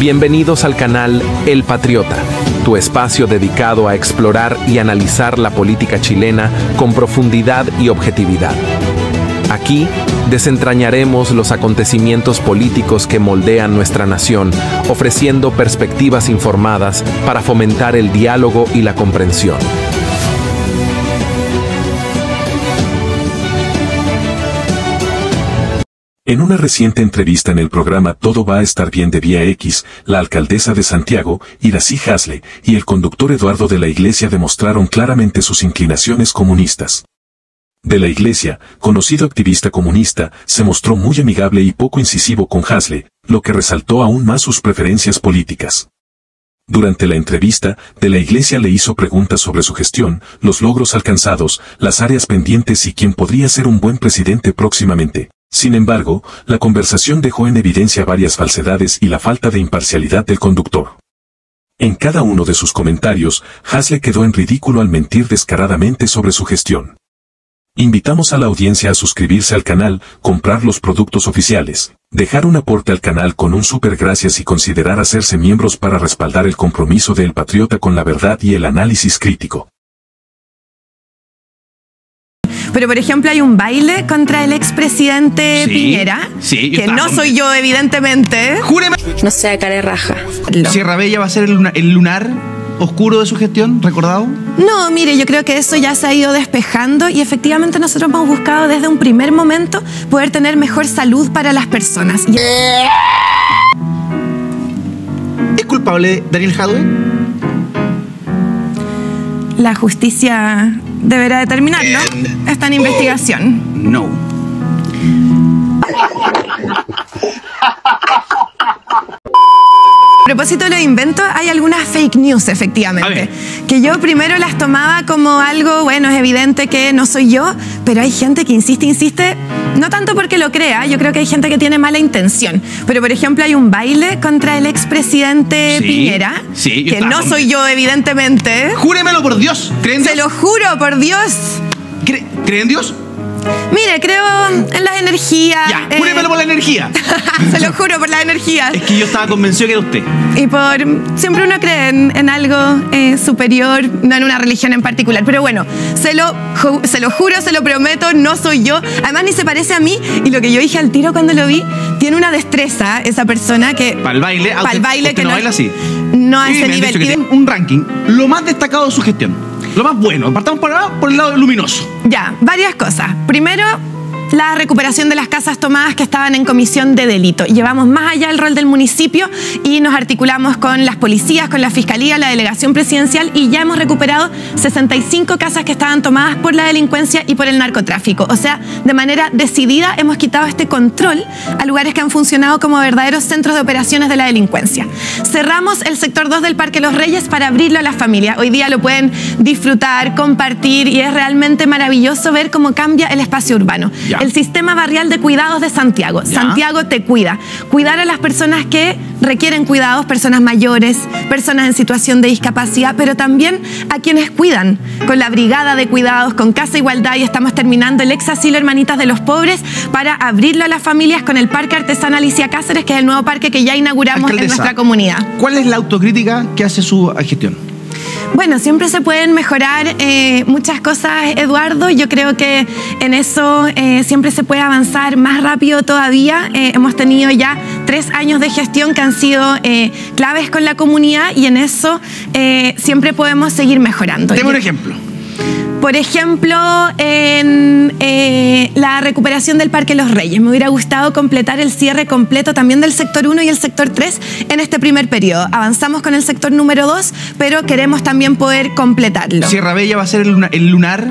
Bienvenidos al canal El Patriota, tu espacio dedicado a explorar y analizar la política chilena con profundidad y objetividad. Aquí desentrañaremos los acontecimientos políticos que moldean nuestra nación, ofreciendo perspectivas informadas para fomentar el diálogo y la comprensión. En una reciente entrevista en el programa Todo va a estar bien de Vía X, la alcaldesa de Santiago, Iracy Hasley, y el conductor Eduardo de la Iglesia demostraron claramente sus inclinaciones comunistas. De la Iglesia, conocido activista comunista, se mostró muy amigable y poco incisivo con Hasley, lo que resaltó aún más sus preferencias políticas. Durante la entrevista, de la Iglesia le hizo preguntas sobre su gestión, los logros alcanzados, las áreas pendientes y quién podría ser un buen presidente próximamente. Sin embargo, la conversación dejó en evidencia varias falsedades y la falta de imparcialidad del conductor. En cada uno de sus comentarios, Hasley quedó en ridículo al mentir descaradamente sobre su gestión. Invitamos a la audiencia a suscribirse al canal, comprar los productos oficiales, dejar un aporte al canal con un super gracias y considerar hacerse miembros para respaldar el compromiso del patriota con la verdad y el análisis crítico. Pero, por ejemplo, hay un baile contra el expresidente Sí, Piñera, sí, yo que no soy yo, evidentemente. Júreme. No sea cara de raja. Lo- Sierra Bella va a ser el, luna- el lunar oscuro de su gestión, ¿recordado? No, mire, yo creo que eso ya se ha ido despejando y efectivamente nosotros hemos buscado desde un primer momento poder tener mejor salud para las personas. ¿Es culpable Daniel Jadwe? La justicia deberá determinarlo. Está en investigación. No. A propósito de los inventos, hay algunas fake news, efectivamente. Que yo primero las tomaba como algo, bueno, es evidente que no soy yo, pero hay gente que insiste, insiste, no tanto porque lo crea, yo creo que hay gente que tiene mala intención. Pero, por ejemplo, hay un baile contra el expresidente Sí, Piñera, sí, que no con- soy yo, evidentemente. Júremelo por Dios. ¿Creen en Se Dios? lo juro, por Dios. ¿Cree, cree en Dios? Mire, creo en las energías. Ya, eh, júremelo por la energía. Se lo juro por las energías. Es que yo estaba convencido que era usted. Y por. Siempre uno cree en, en algo eh, superior, no en una religión en particular. Pero bueno, se lo, ju- se lo juro, se lo prometo, no soy yo. Además, ni se parece a mí. Y lo que yo dije al tiro cuando lo vi, tiene una destreza esa persona que. Para el baile, ah, Para el baile usted que no no. baila así. No a ese nivel. que tiene un ranking, lo más destacado de su gestión. Lo más bueno. Partamos por, por el lado luminoso. Ya, varias cosas. Primero, la recuperación de las casas tomadas que estaban en comisión de delito. Llevamos más allá el rol del municipio y nos articulamos con las policías, con la fiscalía, la delegación presidencial y ya hemos recuperado 65 casas que estaban tomadas por la delincuencia y por el narcotráfico. O sea, de manera decidida hemos quitado este control a lugares que han funcionado como verdaderos centros de operaciones de la delincuencia. Cerramos el sector 2 del Parque Los Reyes para abrirlo a las familias. Hoy día lo pueden disfrutar, compartir y es realmente maravilloso ver cómo cambia el espacio urbano. El sistema barrial de cuidados de Santiago. Ya. Santiago te cuida. Cuidar a las personas que requieren cuidados, personas mayores, personas en situación de discapacidad, pero también a quienes cuidan, con la brigada de cuidados, con Casa Igualdad y estamos terminando el ex asilo Hermanitas de los Pobres para abrirlo a las familias con el Parque Artesana Alicia Cáceres, que es el nuevo parque que ya inauguramos en nuestra comunidad. ¿Cuál es la autocrítica que hace su gestión? Bueno, siempre se pueden mejorar eh, muchas cosas, Eduardo. Yo creo que en eso eh, siempre se puede avanzar más rápido todavía. Eh, hemos tenido ya tres años de gestión que han sido claves con la comunidad y en eso siempre podemos seguir mejorando. Deme un ejemplo. Por ejemplo, en eh, la recuperación del Parque Los Reyes. Me hubiera gustado completar el cierre completo también del sector 1 y el sector 3 en este primer periodo. Avanzamos con el sector número 2, pero queremos también poder completarlo. Sierra Bella va a ser el, luna- el lunar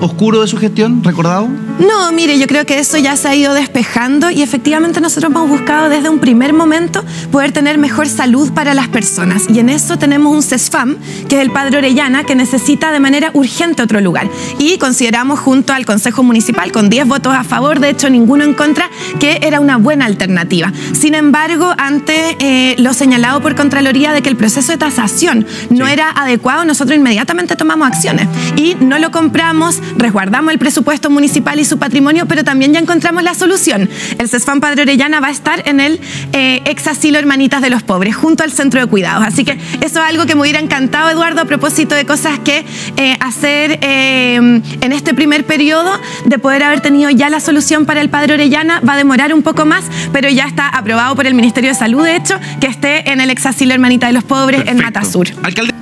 oscuro de su gestión, ¿recordado? No, mire, yo creo que eso ya se ha ido despejando y efectivamente nosotros hemos buscado desde un primer momento poder tener mejor salud para las personas. Y en eso tenemos un CESFAM, que es el Padre Orellana, que necesita de manera urgente otro lugar. Y consideramos junto al Consejo Municipal, con 10 votos a favor, de hecho ninguno en contra, que era una buena alternativa. Sin embargo, ante eh, lo señalado por Contraloría de que el proceso de tasación no era adecuado, nosotros inmediatamente tomamos acciones y no lo compramos resguardamos el presupuesto municipal y su patrimonio, pero también ya encontramos la solución. El CESFAM Padre Orellana va a estar en el eh, ex asilo Hermanitas de los Pobres, junto al centro de cuidados. Así que eso es algo que me hubiera encantado, Eduardo, a propósito de cosas que eh, hacer eh, en este primer periodo, de poder haber tenido ya la solución para el Padre Orellana. Va a demorar un poco más, pero ya está aprobado por el Ministerio de Salud, de hecho, que esté en el ex asilo Hermanita de los Pobres en Perfecto. Matasur. Alcalde,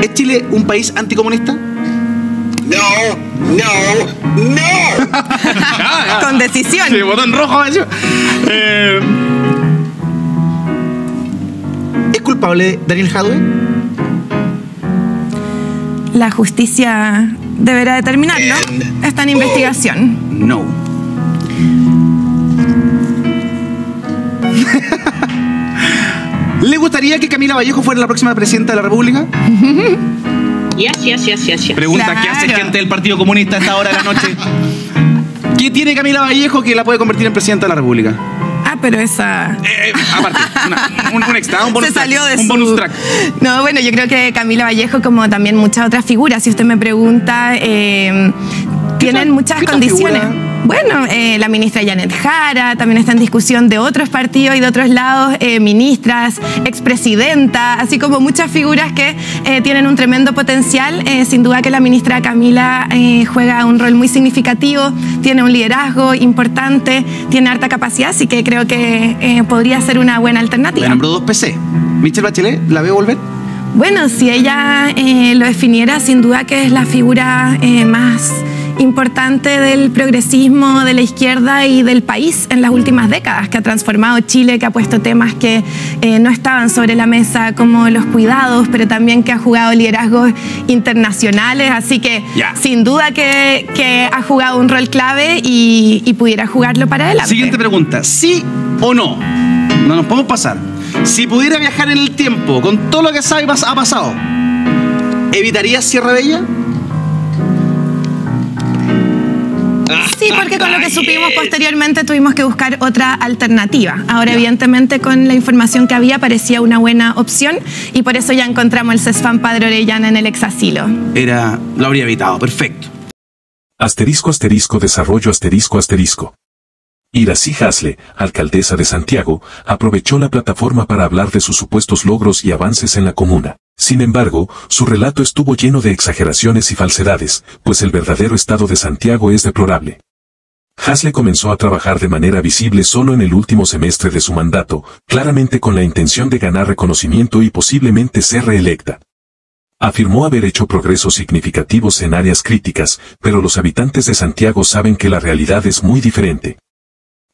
¿es Chile un país anticomunista? No, no, no. Con decisión. Sí, botón rojo. Eh, ¿Es culpable Daniel Jadwe? La justicia deberá determinarlo. Está en investigación. No. ¿Le gustaría que Camila Vallejo fuera la próxima presidenta de la República? Yes, yes, yes, yes, yes. Pregunta Claro. qué hace gente del Partido Comunista a esta hora de la noche. ¿Qué tiene Camila Vallejo que la puede convertir en presidenta de la República? Ah, pero esa... Eh, eh, aparte, una- un, un extra, un bonus se track, salió de un su... bonus track. No, bueno, yo creo que Camila Vallejo, como también muchas otras figuras, si usted me pregunta, eh, tienen muchas condiciones. figura? Bueno, eh, la ministra Janet Jara también está en discusión de otros partidos y de otros lados, eh, ministras, expresidenta, así como muchas figuras que eh, tienen un tremendo potencial. Eh, sin duda que la ministra Camila eh, juega un rol muy significativo, tiene un liderazgo importante, tiene harta capacidad, así que creo que podría ser una buena alternativa. Nombró dos PC. Michelle Bachelet, ¿la veo volver? Bueno, si ella lo definiera, sin duda que es la figura más importante del progresismo, de la izquierda y del país en las últimas décadas, que ha transformado Chile, que ha puesto temas que eh, no estaban sobre la mesa, como los cuidados, pero también que ha jugado liderazgos internacionales, así que sin duda que, que ha jugado un rol clave y, y pudiera jugarlo para adelante. Siguiente pregunta. ¿Sí o no? No nos podemos pasar. Si pudiera viajar en el tiempo con todo lo que sabe ha pasado, ¿evitaría Sierra Bella? Sí, porque con lo que supimos posteriormente tuvimos que buscar otra alternativa. Ahora, evidentemente, con la información que había, parecía una buena opción y por eso ya encontramos el CESFAM Padre Orellana en el exasilo. Era, lo habría evitado. Perfecto. Asterisco asterisco desarrollo asterisco asterisco. Iracy Hasle, alcaldesa de Santiago, aprovechó la plataforma para hablar de sus supuestos logros y avances en la comuna. Sin embargo, su relato estuvo lleno de exageraciones y falsedades, pues el verdadero estado de Santiago es deplorable. Hasle comenzó a trabajar de manera visible solo en el último semestre de su mandato, claramente con la intención de ganar reconocimiento y posiblemente ser reelecta. Afirmó haber hecho progresos significativos en áreas críticas, pero los habitantes de Santiago saben que la realidad es muy diferente.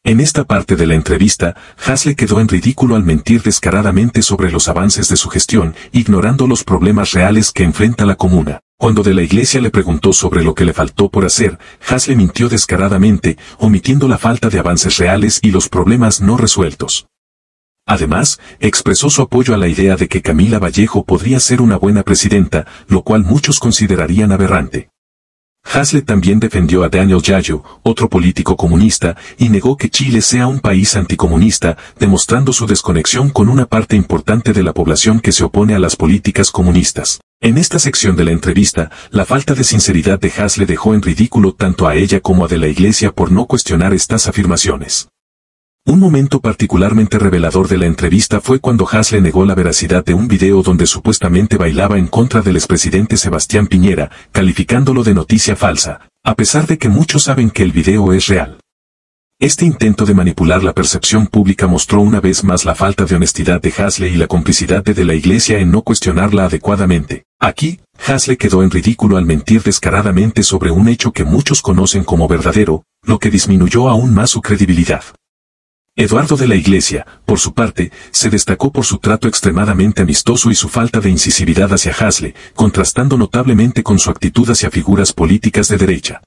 En esta parte de la entrevista, Hasle quedó en ridículo al mentir descaradamente sobre los avances de su gestión, ignorando los problemas reales que enfrenta la comuna. Cuando de la iglesia le preguntó sobre lo que le faltó por hacer, Hasle mintió descaradamente, omitiendo la falta de avances reales y los problemas no resueltos. Además, expresó su apoyo a la idea de que Camila Vallejo podría ser una buena presidenta, lo cual muchos considerarían aberrante. Hasle también defendió a Daniel Yayo, otro político comunista, y negó que Chile sea un país anticomunista, demostrando su desconexión con una parte importante de la población que se opone a las políticas comunistas. En esta sección de la entrevista, la falta de sinceridad de Hasle dejó en ridículo tanto a ella como a de la Iglesia por no cuestionar estas afirmaciones. Un momento particularmente revelador de la entrevista fue cuando Hasle negó la veracidad de un video donde supuestamente bailaba en contra del expresidente Sebastián Piñera, calificándolo de noticia falsa, a pesar de que muchos saben que el video es real. Este intento de manipular la percepción pública mostró una vez más la falta de honestidad de Hasle y la complicidad de, de la Iglesia en no cuestionarla adecuadamente. Aquí, Hasle quedó en ridículo al mentir descaradamente sobre un hecho que muchos conocen como verdadero, lo que disminuyó aún más su credibilidad. Eduardo de la Iglesia, por su parte, se destacó por su trato extremadamente amistoso y su falta de incisividad hacia Hasle, contrastando notablemente con su actitud hacia figuras políticas de derecha.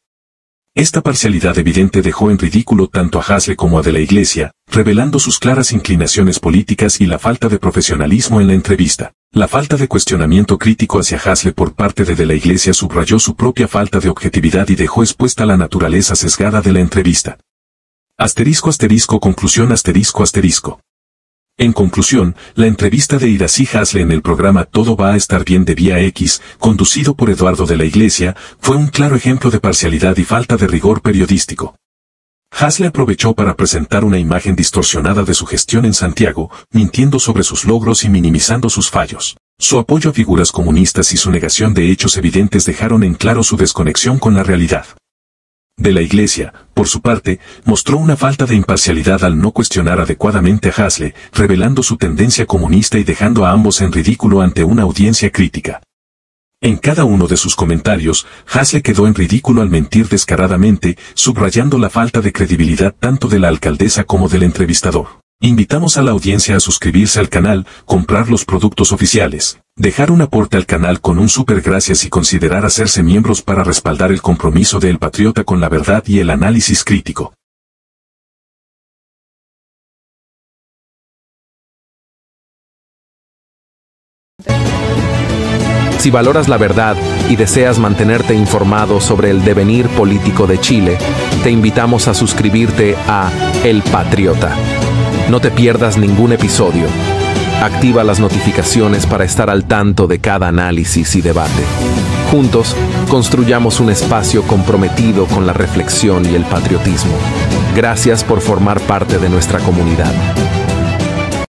Esta parcialidad evidente dejó en ridículo tanto a Hasle como a de la Iglesia, revelando sus claras inclinaciones políticas y la falta de profesionalismo en la entrevista. La falta de cuestionamiento crítico hacia Hasle por parte de de la Iglesia subrayó su propia falta de objetividad y dejó expuesta la naturaleza sesgada de la entrevista. Asterisco asterisco conclusión asterisco asterisco. En conclusión, la entrevista de Irací Hasle en el programa Todo va a estar bien de Vía X, conducido por Eduardo de la Iglesia, fue un claro ejemplo de parcialidad y falta de rigor periodístico. Hasle aprovechó para presentar una imagen distorsionada de su gestión en Santiago, mintiendo sobre sus logros y minimizando sus fallos. Su apoyo a figuras comunistas y su negación de hechos evidentes dejaron en claro su desconexión con la realidad de la Iglesia, por su parte, mostró una falta de imparcialidad al no cuestionar adecuadamente a Hasle, revelando su tendencia comunista y dejando a ambos en ridículo ante una audiencia crítica. En cada uno de sus comentarios, Hasle quedó en ridículo al mentir descaradamente, subrayando la falta de credibilidad tanto de la alcaldesa como del entrevistador. Invitamos a la audiencia a suscribirse al canal, comprar los productos oficiales, dejar un aporte al canal con un super gracias y considerar hacerse miembros para respaldar el compromiso de El Patriota con la verdad y el análisis crítico. Si valoras la verdad y deseas mantenerte informado sobre el devenir político de Chile, te invitamos a suscribirte a El Patriota. No te pierdas ningún episodio. Activa las notificaciones para estar al tanto de cada análisis y debate. Juntos, construyamos un espacio comprometido con la reflexión y el patriotismo. Gracias por formar parte de nuestra comunidad.